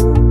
you.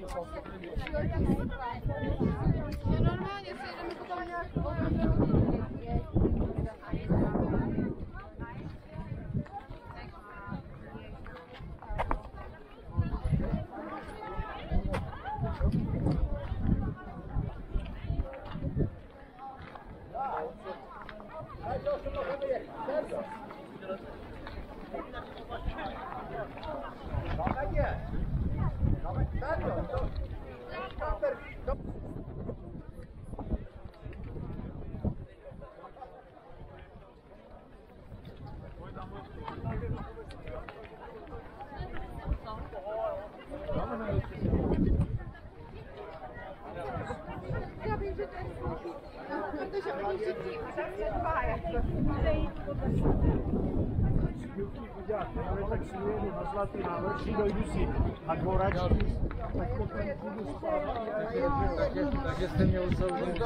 Thank you. Udělat, ale tak si jedu na zlatý návrší, dojdu si na dvoračí, tak potom půjdu spát. Takže jste měl soudit.